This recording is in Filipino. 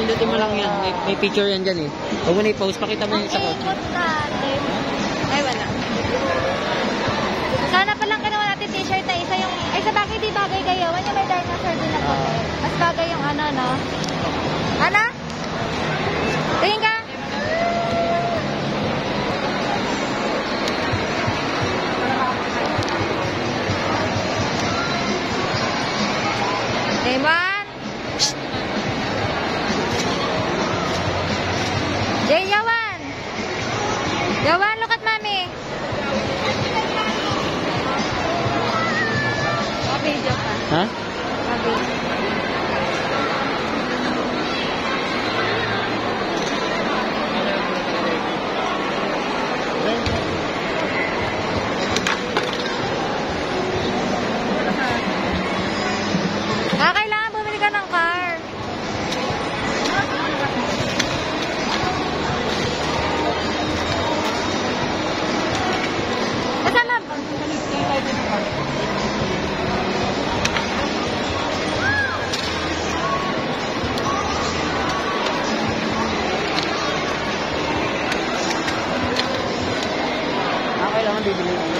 Pindutin mo lang yan. May, may picture yan dyan eh. Huwag mo na i-post. Pakita mo yung sakot. Ay, wala. Sana pa lang kinawa natin t-shirt na isa yung... Ay, sa bagay di bagay kayo. Wala may dinosaur din ako. Ah. Mas bagay yung ano, no? Ano? Tingin ka? Diba? 啊？degree.